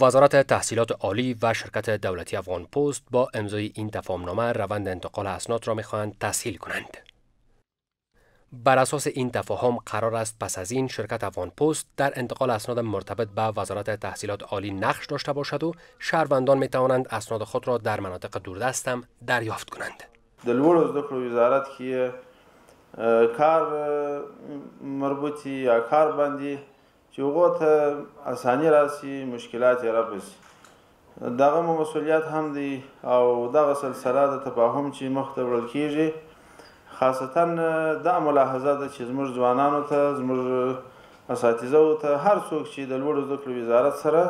وزارت تحصیلات عالی و شرکت دولتی افغان پست با امضای این تفاهمنامه روند انتقال اسناد را میخواهند تسهیل کنند. بر اساس این تفاهم قرار است پس از این شرکت افغان پست در انتقال اسناد مرتبط به وزارت تحصیلات عالی نقش داشته باشد و شهروندان می توانند اسناد خود را در مناطق دوردستم دریافت کنند. دلور از وزارت کار مربوطی یا کار بندی چې هغو ته اساني راسي مشکلات یې راپسي دغه مو مسؤلیت هم دی او دغه سلسله د تفاهم چې مخ ته وړل کیږي خاصتا دا ملاحظه ده چې زموږ ځوانانو ته زموږ اساتذه او ته هر څوک چې د لوړو زده کړو وزارت سره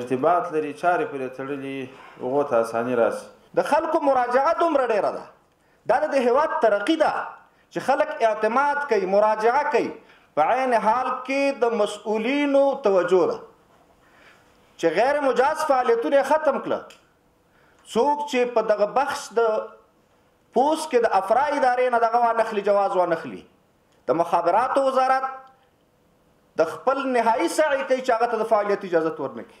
ارتباط لري چارې پرې تړلي هغو ته اساني راسي د خلکو مراجعه دومره ډیره ده دا د دې هېواد ترقي ده چې خلک اعتماد کوي، مراجعه کوي، په عین حال کې د مسؤلینو توجه ده چې غیر مجاز فعالیتونه یې ختم کړه، څوک چې په دغه بخش د پوځ کې د افرا ادارې نه دغه وانخلي جواز وانخلي د مخابراتو وزارت د خپل نهایي سعی کوي چې هغه ته د فعالیت اجازه ورنه کړي.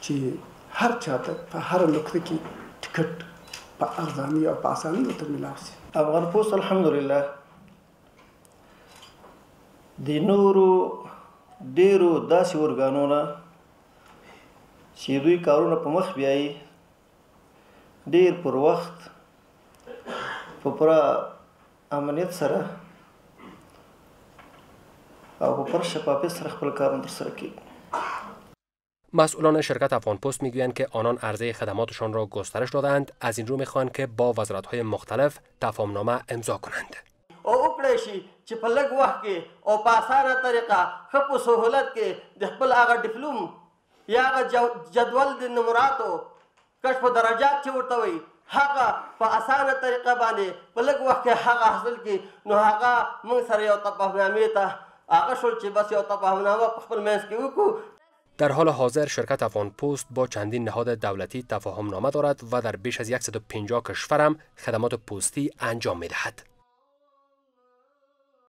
چی هر چاته په هره نقطه کی ټکټ په ارزانی او په اسانی ورته ملاو سی. افغان پوست الحمدلله د نورو ډیرو داسی ارګانو نه چی دوی کارونه په مخ بیایی ډیر پر وخت په پوره امنیت سره او په پوره شفافیت سره خپل کارونه تر سره کوي. مسئولان شرکت افغان پست میگویند که آنان عرضه خدماتشان را گسترش دادهاند از این رو میخواهند که با وزارتهای مختلف تفاهمنامه امضا کنند. او وکړای شي چې په لږ وخت کې او په اسانه طریقه ښه په سهولت کې د خپل هغه ډیپلوم یا هغه جدول د نمراتو کشف درجات چې ورته وایي هغه په اسانه طریقه باندې په لږ وخت کې هغه حاصل کړي نو هغه موږ سره یو تفاهمنامې ته هغه شول چې بس یو تفاهمنامه په خپل منځ کې وکړو در حال حاضر شرکت افغان پست با چندین نهاد دولتی تفاهم نامه دارد و در بیش از 150 کشور هم خدمات پستی انجام می دهد.